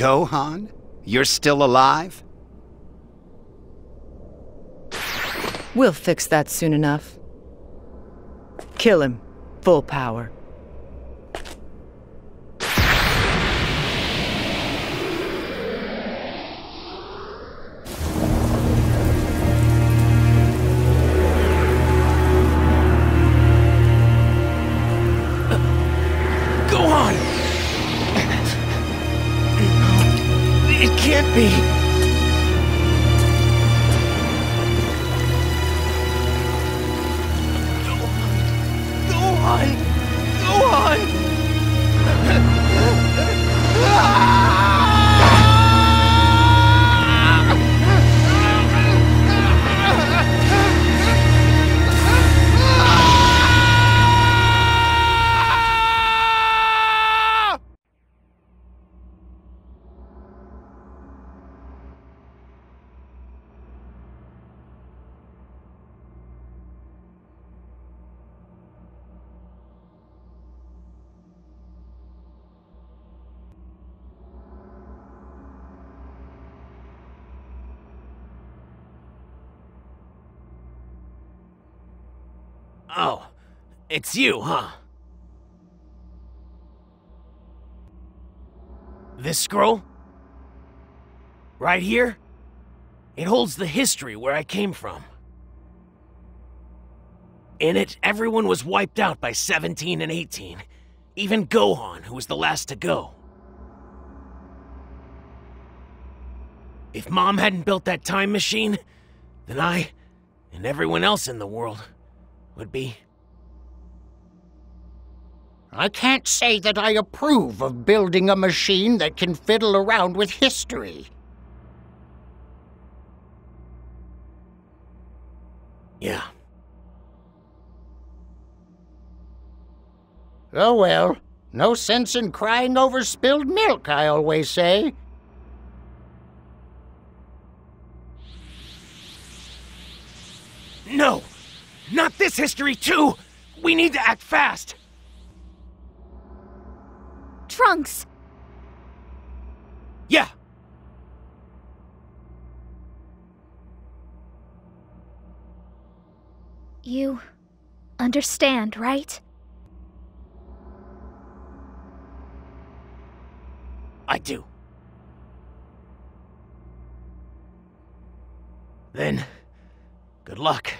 Gohan? You're still alive? We'll fix that soon enough. Kill him. Full power. Can't be. Oh, it's you, huh? This scroll? Right here? It holds the history where I came from. In it, everyone was wiped out by 17 and 18. Even Gohan, who was the last to go. If Mom hadn't built that time machine, then I, and everyone else in the world, would be. I can't say that I approve of building a machine that can fiddle around with history. Yeah. Oh well, no sense in crying over spilled milk, I always say. No! Not this history, too! We need to act fast! Trunks! Yeah! You understand, right? I do. Then, good luck.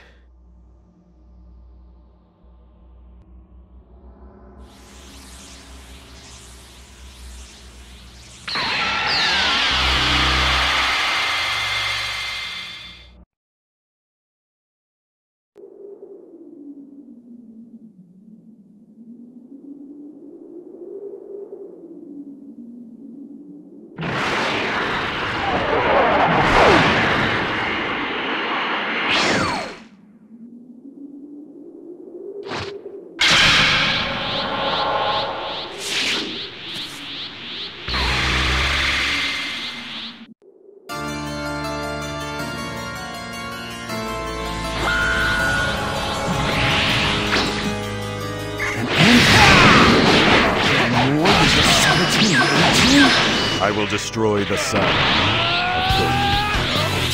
I will destroy the sun.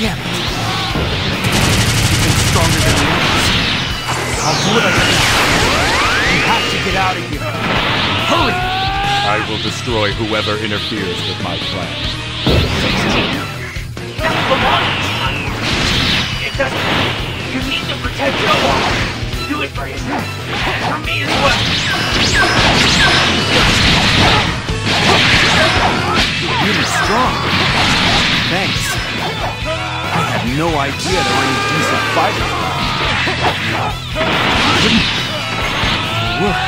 Damn it. You've been stronger than the others. I'll do what I can. You have to get out of here. Hurry! I will destroy whoever interferes with my plan. It doesn't. You need to protect Gohan. Do it for yourself. For me as well. Strong. Thanks. I had no idea there were any decent fighters Look,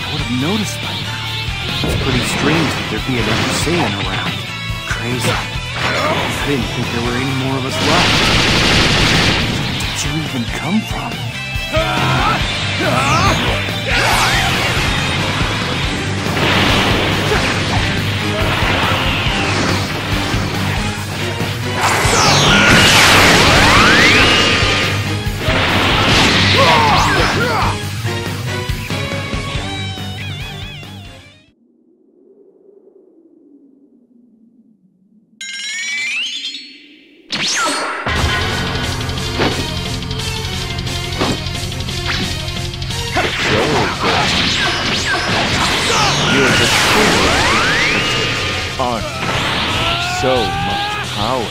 I would have noticed by now. It's pretty strange that there'd be another Saiyan around. Crazy. I didn't think there were any more of us left. Where did you even come from? The core art. So much power.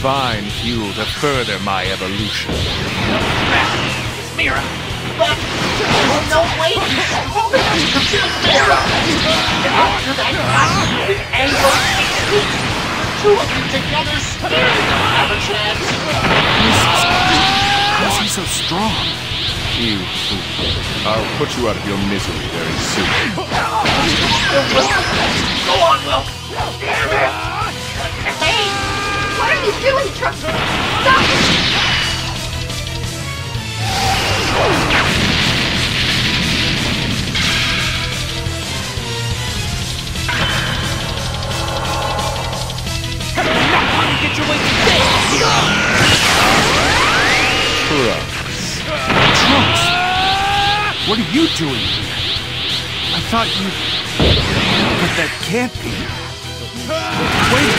Fine fuel to further my evolution. It's Mira! But no way he's strong enough to Mira. After that fight with Angel the two of you together still have a chance. How's he so strong? You fool. I'll put you out of your misery very soon. Go on, Will. Damn it. Hey! What are you doing, Trunks? Stop it! Get your way to this! Trunks. What are you doing here? I thought you... But that can't be. Wait!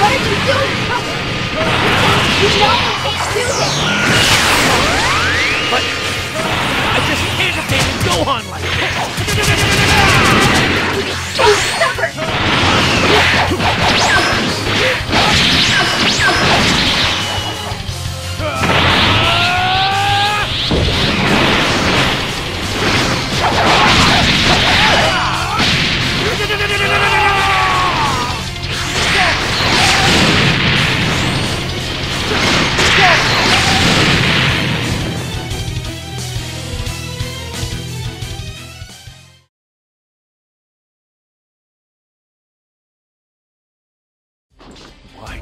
What are you doing, You know you can't do this! But I just can't abandon Gohan like this!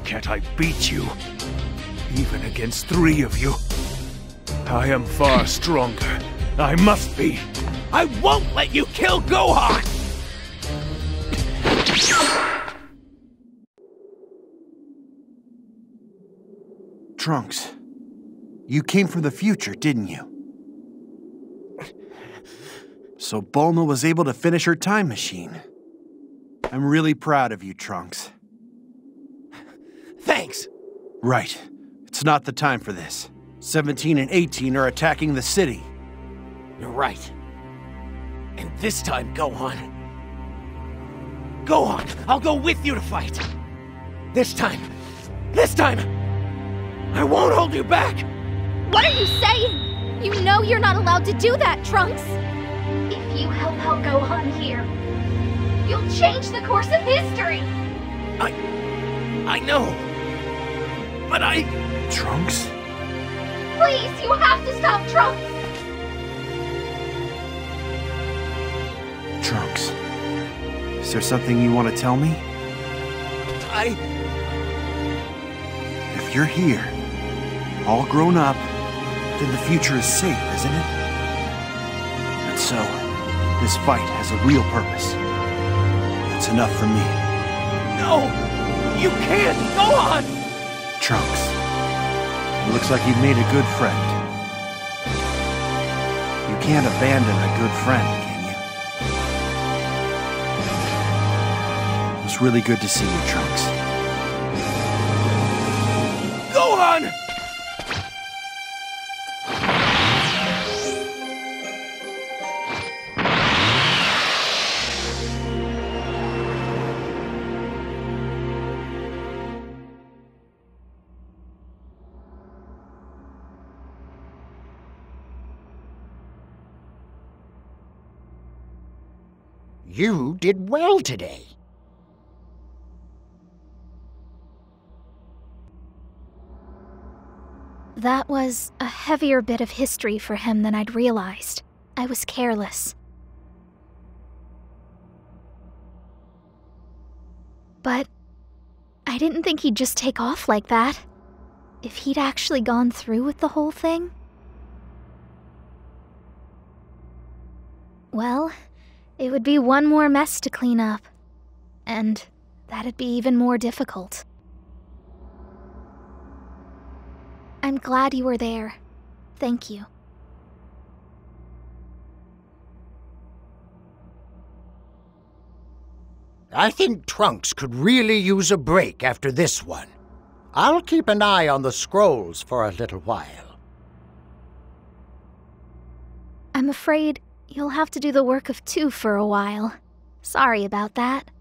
Can't I beat you? Even against three of you. I am far stronger. I must be. I won't let you kill Gohan! Trunks, you came from the future, didn't you? So Bulma was able to finish her time machine. I'm really proud of you, Trunks. Thanks! Right. It's not the time for this. 17 and 18 are attacking the city. You're right. And this time, Gohan. Gohan, I'll go with you to fight. This time, this time, I won't hold you back. What are you saying? You know you're not allowed to do that, Trunks! If you help out Gohan here, you'll change the course of history! I, I know. But I, Trunks? Please, you have to stop Trunks! Trunks. Is there something you want to tell me? I, If you're here, all grown up, then the future is safe, isn't it? And so, this fight has a real purpose. That's enough for me. no, you can't. Gohan. Trunks. Looks like you've made a good friend. You can't abandon a good friend, can you? It was really good to see you, Trunks. Gohan. You did well today. That was a heavier bit of history for him than I'd realized. I was careless. But I didn't think he'd just take off like that. If he'd actually gone through with the whole thing. Well, it would be one more mess to clean up. And that'd be even more difficult. I'm glad you were there. Thank you. I think Trunks could really use a break after this one. I'll keep an eye on the scrolls for a little while. I'm afraid You'll have to do the work of two for a while. Sorry about that.